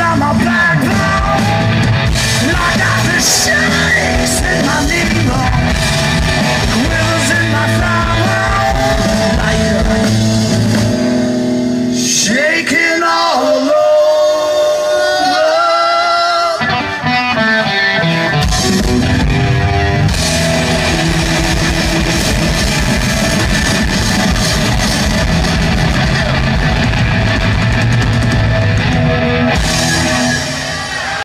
on my back Like I've been shot